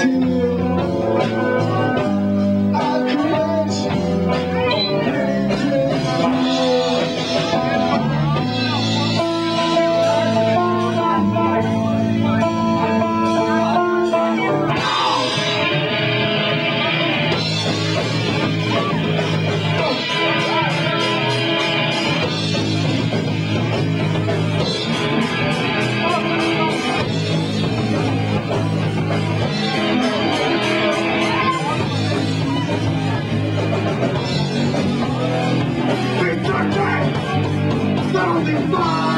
Victor Paulo